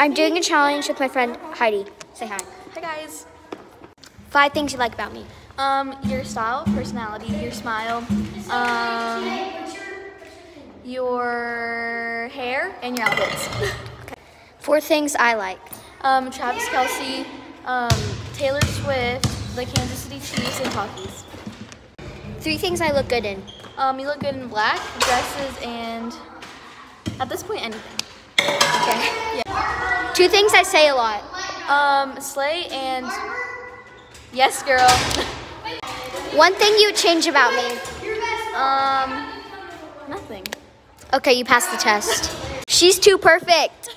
I'm doing a challenge with my friend Hedi. Say hi. Hi guys. Five things you like about me. Um, your style, personality, your smile, um, your hair, and your outfits. Four things I like. Um, Travis Kelce, um, Taylor Swift, the Kansas City Chiefs, and Takis. Three things I look good in. Um, you look good in black dresses and at this point anything. Two things I say a lot. Um, Slay and yes, girl. One thing you would change about me. um, nothing. Okay, you passed the test. She's too perfect.